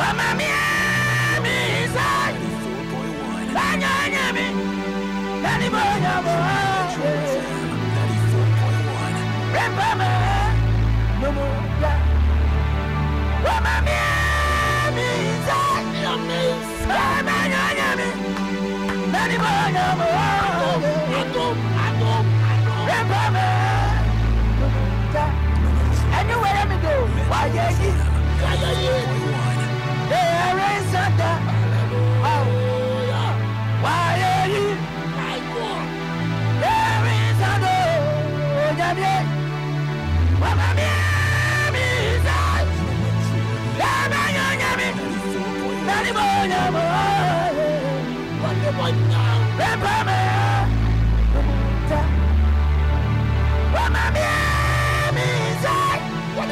Mamma mia! Damien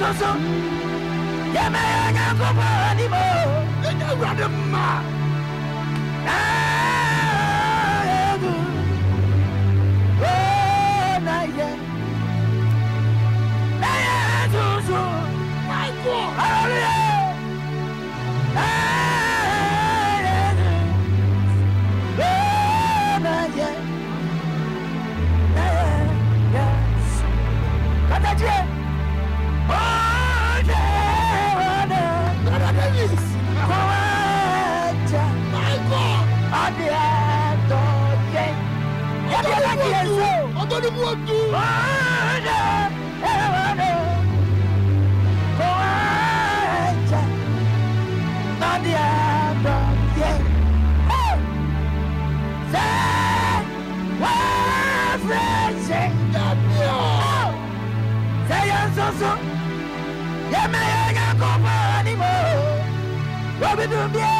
soso. Yɛmɛ yɛ nyankopɔn a ɛnyɛ awurade ma. Donne-moi tout Yeah, man, I got company more. What we do, yeah.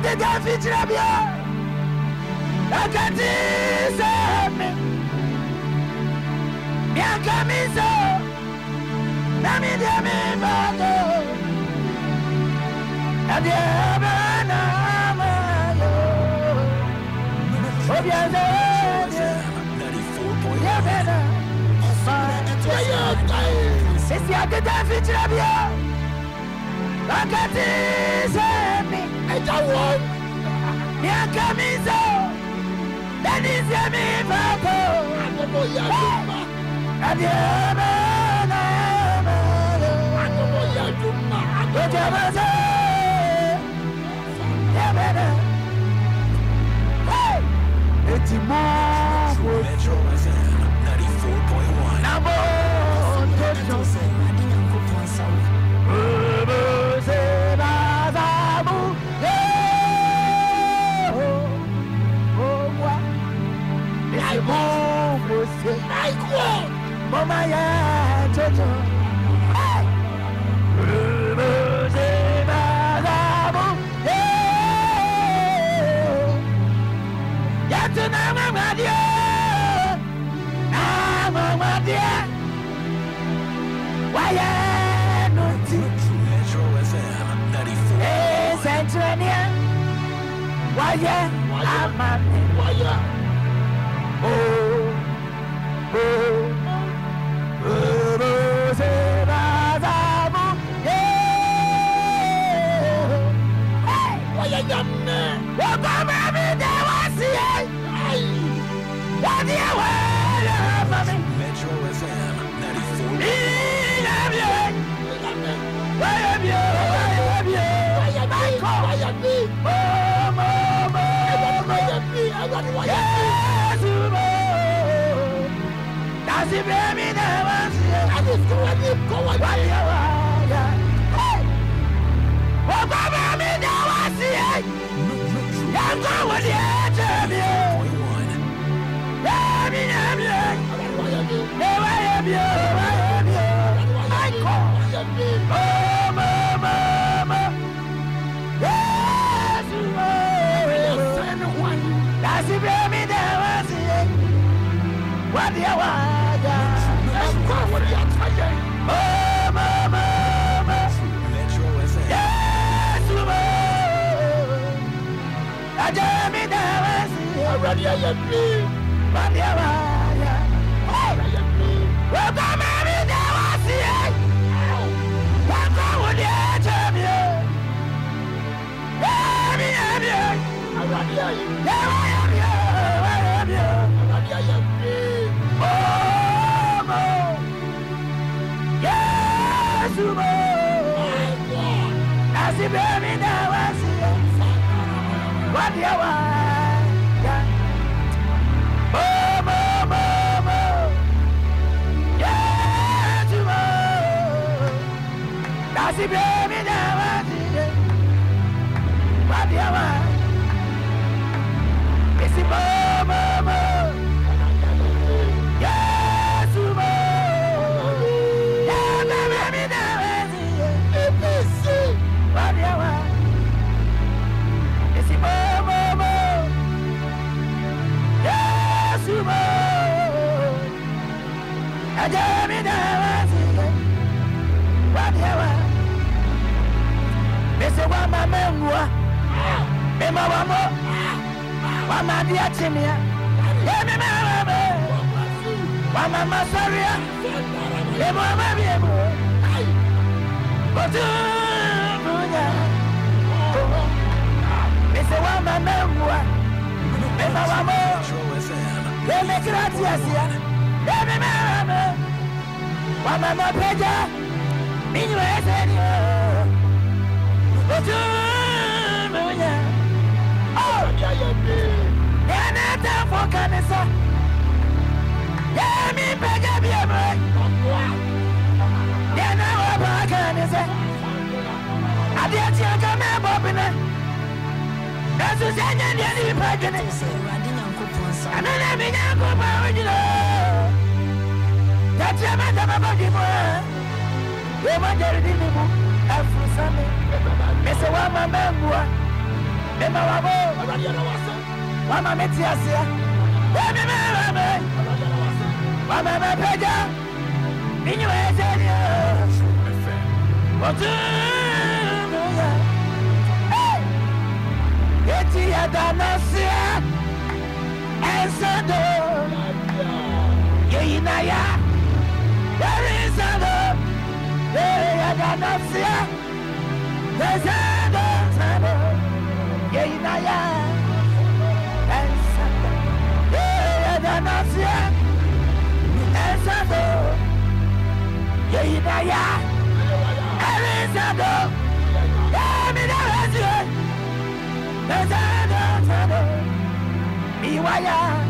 akategafikira bya akatiza myaka mizo. Namirya mibago abyabana mayo sisi Ẹja wọ̀. miaka mi sɛ dani sɛ mi baako Àdúgbò yẹ dùnmá. adeɛ bɛɛ na ama yɛ Àdúgbò yẹ dùnmá. ojú ọmọ sɛ yɛ bɛɛ na eti mɔ wo Metro FM 94.1. nabo Ní ẹ̀wọ̀ ẹ̀rọ mọ́mí. Metro FM 94. Ìyá Yàtọ̀ wò ni ẹ jẹ́ mi o. 91. Yẹ́mi yẹ́mi ẹ̀. Ẹgbẹ́ ni wáyà bí. Ẹ wáyé mi o, wáyé mi o. Àìkọ́. Wáyà bí. Mọ̀mọ̀mọ̀mọ̀. Jésù mọ̀. Ẹsẹ̀ ni wáyà. Ẹ. Ẹgbẹ́ ni ẹyẹ bí. Wádìí wáyà. Ẹyẹ bí. Wọ́n bá mẹ́mí dé wá sí ẹ. Wákọ̀ wò ni ẹ jẹ́ mi o. Yẹ́mi yẹ́mi ẹ̀. Ẹgbẹ́ ni ẹyẹ. Yẹ́ wáyé mi o, wáyé mi o. si bien mi dama dire Padia wa Isi bo bo bo Yesu bo Yama me mi dama mɛma nwua mema wamɔ wama ade akyemea yɛmema mama wama masɔrea mema wama biemu kotuunya mesɛ wama mɛ nwua mema wamɔ yɛmekra teasea yɛmema mama wama mapɛgya menyina ɛsɛneɛ Yeah, mi yẹ ọjọ́ yẹ bí. yẹnì tẹ fọkàn ní sọ yẹmi bẹjẹ bí ẹmẹ yẹnì wọ fọkàn ní sọ adé tí a kà mẹ bọ bi nẹ ẹsù sẹ ẹnyẹ ní ẹni bí pàjọ ní. ẹnu náà mi nyà kó pa ọ jìnnà tẹ̀tí ẹ mẹ́ta bá bọ̀ jù fún ẹ yóò má jẹ́rìí dín ní mú. Ẹ̀fù sami. Mèsì wọ́n máa mẹ́ ń wá. Mímọ wà bọ̀. Ẹgbẹ́ ni ẹyẹ wá sẹ́. Wọ́n máa mi ti àṣìyà. Yẹ́mi máa wà mẹ́. Ẹgbẹ́ ni ẹyẹ wá sẹ́. Wọ́n máa mẹ́ pẹ́jà. Ìyún ẹ̀ ṣe ni o. Òtún mi eti yɛrensa do ee yɛda n'aseɛ ɛnsa do nsa do yɛyi na ya ɛnsa do ee yɛda n'aseɛ ɛnsa do yɛyi na ya ɛrensa do ee mi da ɛsɛ ɛnsa do nsa do iwaya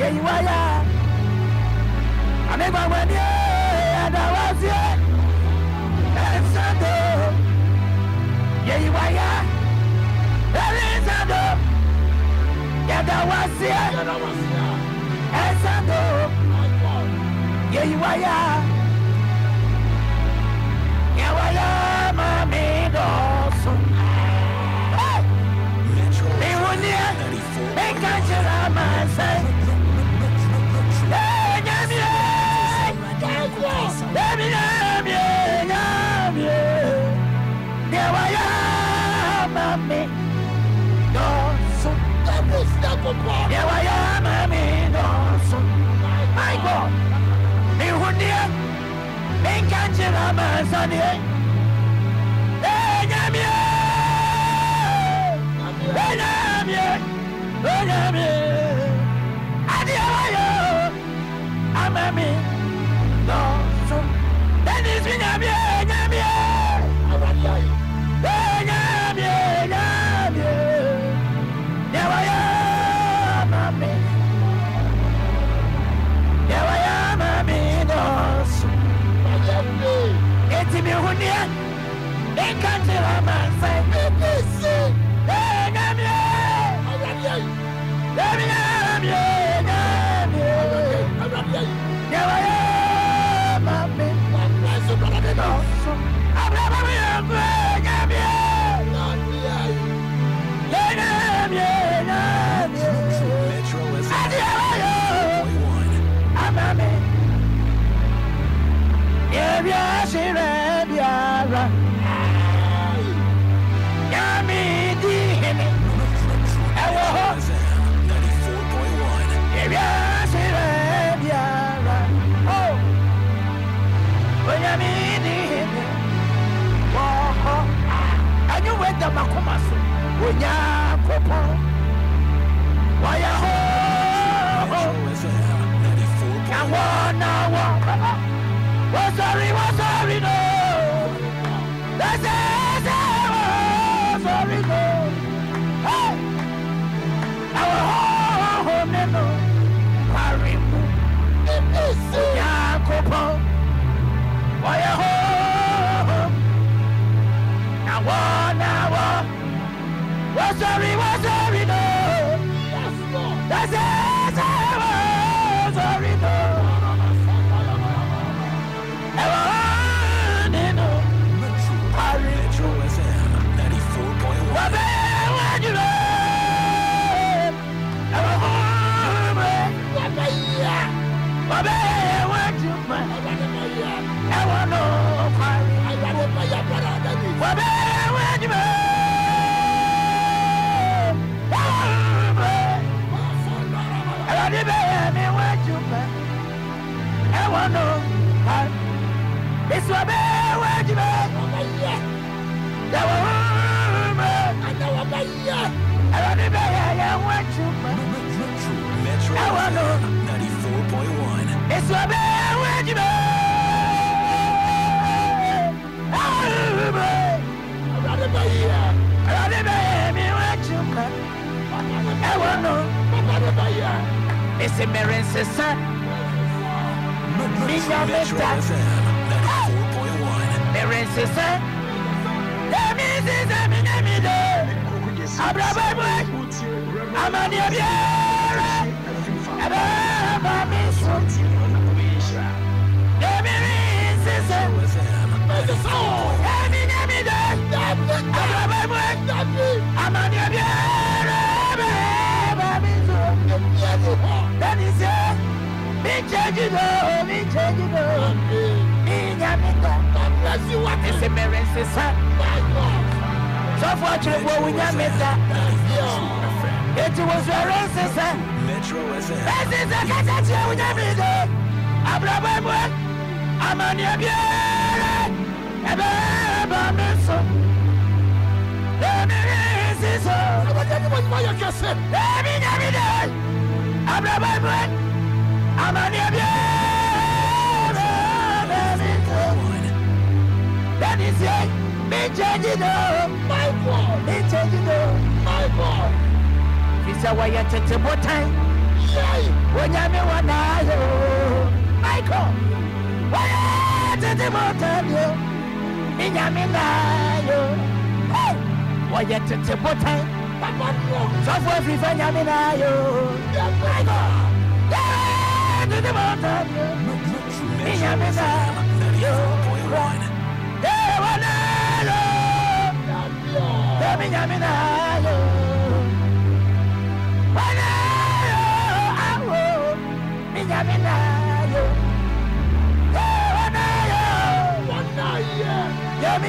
yɛyi waya kami gbàgbọ́dé yɛda w'aseɛ ɛnsa do yɛyi waya ɛri nsa do yɛda w'aseɛ ɛnsa do. yeyi waya yawaya mami dɔɔso Metro miwunie. 94.1. meka kyerɛ amansa nyamie yawaya mami dɔɔso my god miwunie meka kyerɛ amansa deɛ nyamie Onyamie, onyamie, adiawayo, amami, lọsọ. Dennis mi nyamie, nyamie, mesi merensesa Metro FM 94.1. merensesa ɛmensesa menyamide abrabɔ mu amaneɛ biara ɛbɛba me so ɛmerensesa FM ɛmenyamide abrabɔ mu amaneɛ biara ɛbɛba change it up, me change it up. Me nyamita. It's a mercy son. So for trip we nyamita. It was a mercy son. Metro FM This is a catch we nyamita. Abraham boy. I'm on your beer. Ebe ba me so. The mercy son. The me nyamita. Abraham boy. I'm on your beer. That is it. Me change it up. Me change it up. Fisa wa ya tete botan. Wonyame wa na yo. Michael. Wa ya tete botan yo. Mi nyame na yo. Hey. Wa ya tete botan. Sọfọ nyame na yo. 94.1. Eh, wa na yo. Eh, mi nyame na yo. Wa na yo. Awo. Mi nyame na yo. Eh, wa na yo. Yo, mi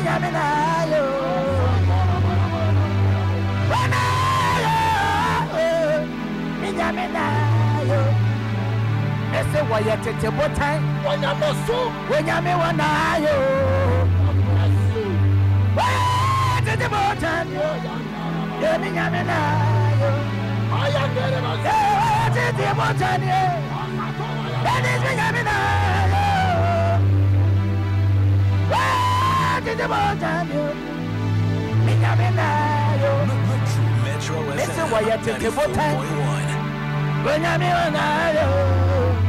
Ye tete botan. Wonyame wa na yo. Wa ye tete botan yo. Yo, mi nyame na yo. Wa ye tete botan yo. Dennis mi nyame. Tete botan nyame na yo. Metro Listen, you take a boat time? 94.1. Wonyame wa na yo. Wa ye tete botan yo. Mi nyame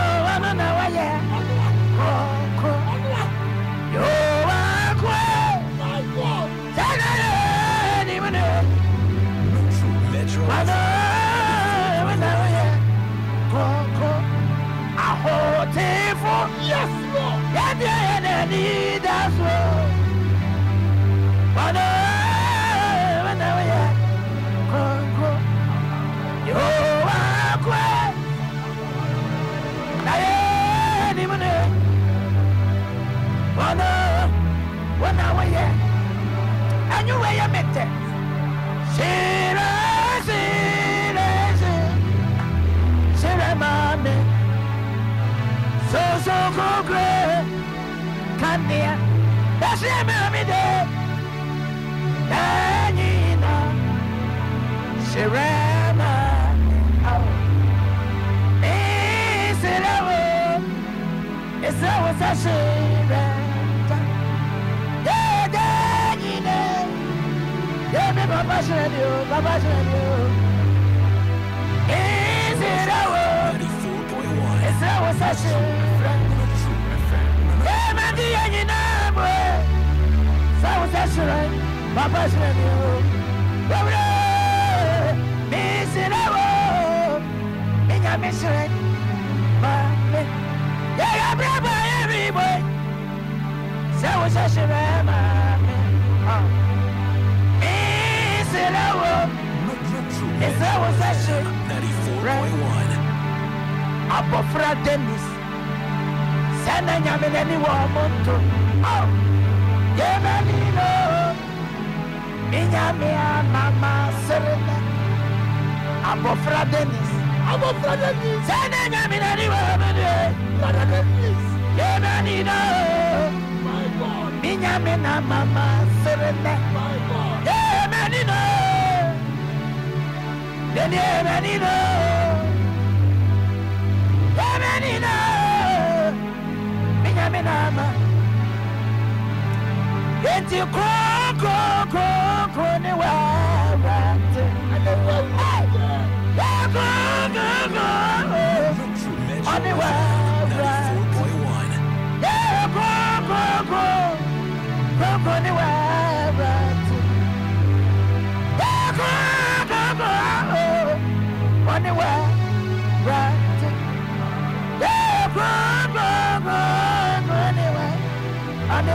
So so kukre. Kandia. Dashe mame de. Danyina. Shira mame. Oh. Isirawo. Isirawo sa shira. Yeah. Yeah, me papa shira dio. Papa shira dio. Isirawo. 94.1. Isirawo sa shira. Yeah, nyina boy. Sawo sa shira. Papa shira dio. Wawura. Me isirawo. Me nyame shira. Mame. Yeah, yeah, bravo, every boy. Sawo sa shira. Mame. Oh. Me isirawo. Isirawo sa shira. 94.1. abɔfra Dennis sɛ na nyame n'ani wɔ mo nto Ao, yɛmani no menyame amama sere nɛ abɔfra denis sɛ na nyame n'ani wɔ mo de yɛmani no menyame na mama sere nɛ yɛmani no Then yeah, man, you me nama. Enti kro kro kro kro ni wa wa. Hey! Yeah, kro kro kro. On the way, right. 94.1. Yeah, kro kro kro. Wa wa.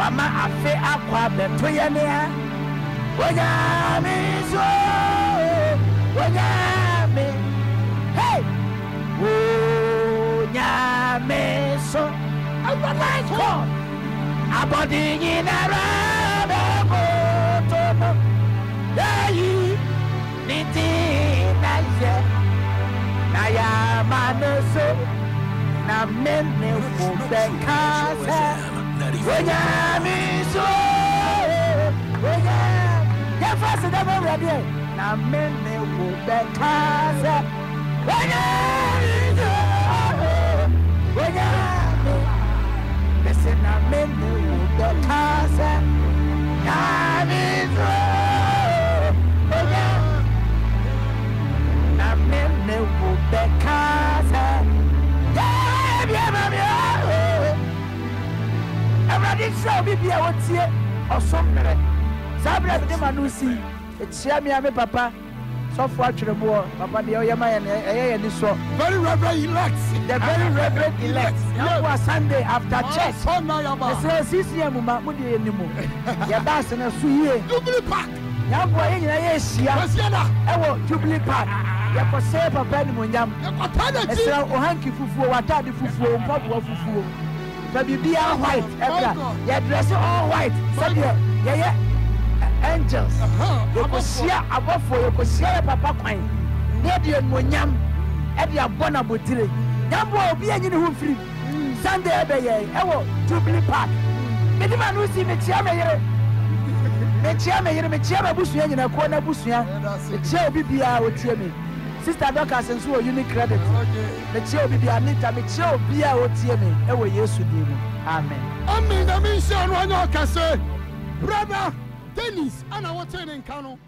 wama afe akɔ abɛto yɛ wonyame so wonyame. Hei wonyame so awurade abɔde nyinara bɛkoto no yɛyi ne din na yɛ. Na yɛama no so. Na mene fo bɛka sɛ wonya na mene wo bɛka sɛ wonyame so wonyame mese na mene wo bɛka sɛ nyame so wonya na mene awurade nhyira obi bi wɔtie ɔsom saa berɛ mede ma no si ɛkyia me a me papa sɔfo atwerɛboɔ papa deɛ ɔyɛ ma ɛyɛ yɛn sɔ. very reverend elect. the very reverend elect. yankun a sunday after ah, church. ɛsɛ sisi yɛn mu ma mo de yɛn ni mu. yɛda asene so yie. jubilee park. yankun a yɛn nyinaa yɛ ehyia. wɔsiɛ ɛwɔ jubilee park. yɛkɔ sɛ papa ni mo nyam. yɛkɔ taa n'akyi. ɛsɛ ohanki fufuo w'ataade fufuo mpaboa fufuo fa biribiara white ɛbra yɛdrɛse all white. Sɛdeɛ yɛyɛ angels. Yɛkɔhyia abɔfoɔ yɛkɔhyia yɛ papa kwan na yɛde animonyam ɛde abɔ no abɔtire nyamboa obi anyi ne ho mfiri sunday ɛbɛyɛ ɛwɔ jubilee park. Mede ma no si mekyia me yere. Mekyia me yere mekyia m'abusua nyina kuo no abusua mekyia obi biara wɔtie me sister dɔkas nso wɔ unique credit mekyia obi biara anita mekyia obi a wɔtie me ɛwɔ yesu din mu amen Ami nyame nhyia no ɔnyɛ ɔkɛse. Brother Dennis ana wɔte ne nka no.